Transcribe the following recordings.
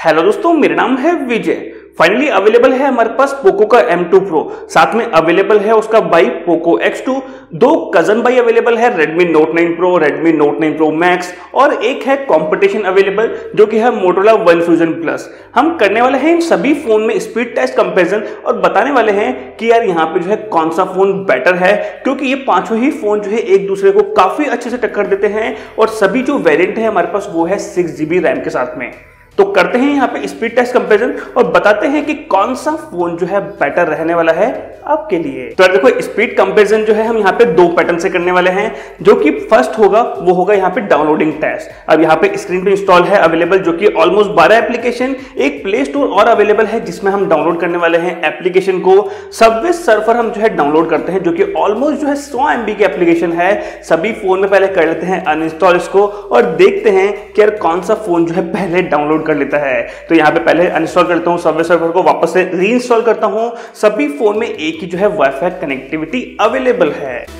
Hello दोस्तों, मेरा नाम है विजय। फाइनली अवेलेबल है हमारे पास पोको का M2 Pro साथ में अवेलेबल है उसका बाई पोको X2 दो कज़न बाई अवेलेबल है, Redmi Note 9 Pro, Redmi Note 9 Pro Max और एक है कंपटीशन अवेलेबल जो कि है Motorola One Fusion Plus हम करने वाले हैं इन सभी फ़ोन में स्पीड टेस्ट कंपैरिजन और बताने वाले हैं कि यार यहाँ पे जो है कौन सा फ़ोन बेटर है, क्योंकि ये पाँचों ही फ़ोन जो है एक दूसरे को काफ़ी अच्छे से टक्कर देते हैं और सभी जो वेरियंट है हमारे पास वो है सिक्स रैम के साथ में। तो करते हैं यहाँ पे स्पीड टेस्ट कंपैरिजन और बताते हैं कि कौन सा फ़ोन जो है बेटर रहने वाला है आपके लिए। तो देखो स्पीड कंपैरिजन जो है हम यहाँ पे दो पैटर्न से करने वाले हैं, जो कि फ़र्स्ट होगा, वो होगा यहाँ पे डाउनलोडिंग टेस्ट अब यहाँ पे स्क्रीन पे इंस्टॉल है अवेलेबल जो कि ऑलमोस्ट 12 एप्लीकेशन एक प्ले स्टोर और अवेलेबल है, जिसमें हम डाउनलोड करने वाले हैं एप्लीकेशन को। सबवे सर्फर हम जो है डाउनलोड करते हैं, जो कि ऑलमोस्ट जो है सौ एमबी की एप्लीकेशन है। सभी फ़ोन में पहले कर लेते हैं अनइंस्टॉल इसको और देखते हैं कि यार कौन सा फ़ोन जो है पहले डाउनलोड कर लेता है। तो यहाँ पे पहले अनइंस्टॉल करता हूँ सबवे सर्वर को वापस से री करता हूँ। सभी फ़ोन में एक ही जो है वाईफाई कनेक्टिविटी अवेलेबल है।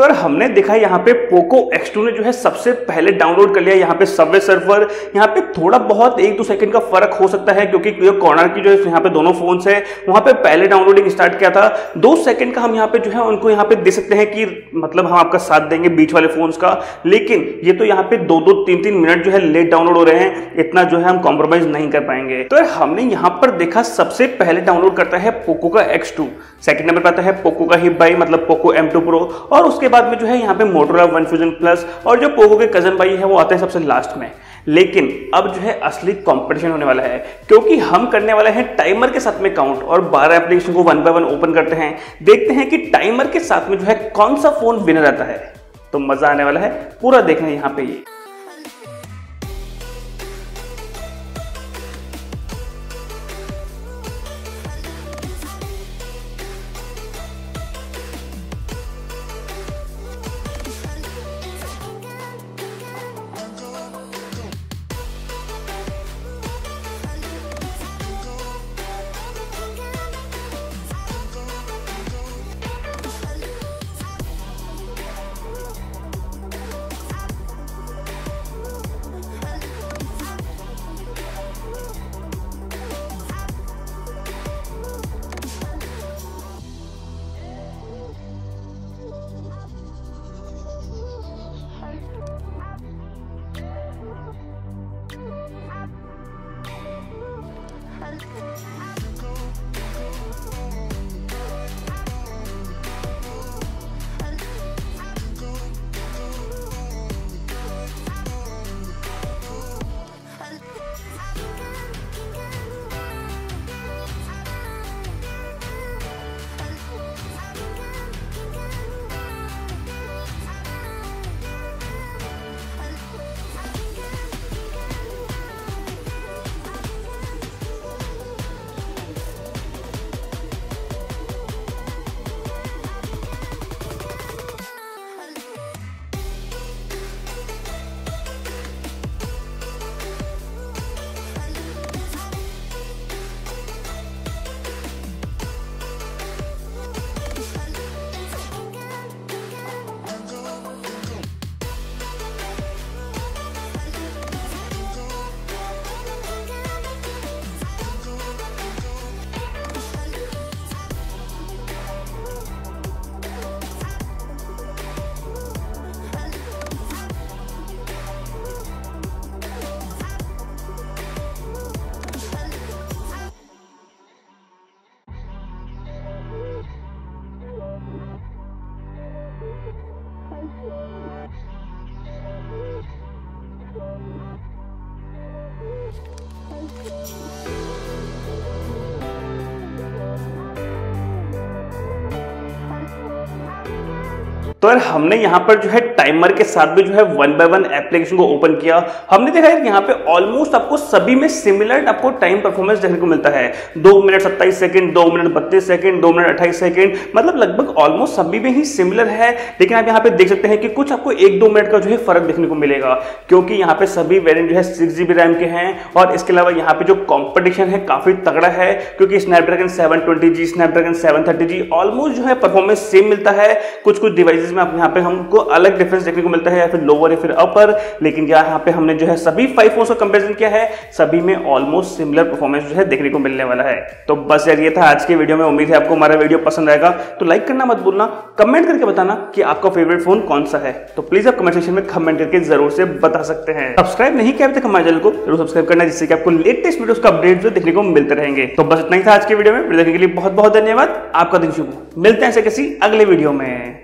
तो यार हमने देखा यहाँ पे पोको X2 ने जो है सबसे पहले डाउनलोड कर लिया यहाँ पे सबवे सर्वर यहाँ पे थोड़ा बहुत एक दो सेकंड का फ़र्क हो सकता है क्योंकि जो कॉर्नर की जो है यहाँ पे दोनों फोन्स है। वहाँ पे पहले डाउनलोडिंग स्टार्ट किया था। दो सेकंड का हम यहाँ पे जो है उनको यहाँ पे दे सकते हैं कि मतलब हम आपका साथ देंगे बीच वाले फोन्स का। लेकिन ये तो यहाँ पे दो दो तीन तीन मिनट जो है लेट डाउनलोड हो रहे हैं। इतना जो है हम कॉम्प्रोमाइज नहीं कर पाएँगे। तो यार हमने यहाँ पर देखा सबसे पहले डाउनलोड करता है पोको का एक्स सेकंड नंबर पर आता है पोको का हिप बाई मतलब पोको एम प्रो और उसके बाद में जो है यहाँ पे मोटोरा वन फ्यूजन प्लस और जो पोगो के कज़न भाई है, वो आते हैं सबसे लास्ट में। लेकिन अब जो है असली कंपटीशन होने वाला है, क्योंकि हम करने वाले हैं टाइमर के साथ में काउंट और 12 एप्लीकेशन को वन बाय वन ओपन करते हैं। देखते हैं कि टाइमर के साथ में जो है कौन सा फ़ोन विनर आता है। तो मज़ा आने वाला है, पूरा देखना यहाँ पे ये। तो यार हमने यहाँ पर जो है टाइमर के साथ भी जो है वन बाय वन एप्लीकेशन को ओपन किया। हमने देखा यार यहाँ पे ऑलमोस्ट आपको सभी में सिमिलर आपको टाइम परफॉर्मेंस देखने को मिलता है। दो मिनट सत्ताईस सेकंड दो मिनट बत्तीस सेकंड दो मिनट अट्ठाईस सेकंड मतलब लगभग ऑलमोस्ट सभी में ही सिमिलर है। लेकिन आप यहाँ पे देख सकते हैं कि कुछ आपको एक दो मिनट का जो है फ़र्क देखने को मिलेगा, क्योंकि यहाँ पे सभी वेरियंट जो है सिक्स रैम के हैं, और इसके अलावा यहाँ पे जो कॉम्पिटिशन है काफ़ी तगड़ा है, क्योंकि Snapdragon seven twenty G Snapdragon seven thirty G almost जो है परफॉर्मेंस सेम मिलता है। कुछ कुछ डिवाइसेस में आप यहाँ पे हमको अलग डिफरेंस देखने को मिलता है, या फिर लोअर या फिर अपर लेकिन यहाँ पे हमने जो है सभी फाइव फ़ोन का कंपेरिजन किया है। सभी में ऑलमोस्ट सिमिलर परफॉर्मेंस जो है देखने को मिलने वाला है। तो बस यार, ये था आज के वीडियो में। उम्मीद है आपको हमारा वीडियो पसंद आएगा। तो लाइक करना मत भूलना। कमेंट करके बताना कि आपका फेवरेट फ़ोन कौन सा है। तो प्लीज़ आप कमेंट सेक्शन में कमेंट करके ज़रूर से बता सकते हैं। सब्सक्राइब नहीं किया तक हमारे चैनल को, ज़रूर सब्सक्राइब करना, जिससे कि आपको लेटेस्ट वीडियो का अपडेट जो देखने को मिलते रहेंगे। तो बस इतना ही था आज के वीडियो में। देखने के लिए बहुत बहुत धन्यवाद। आपका दिन शुभ मिलते हैं ऐसे किसी अगले वीडियो में।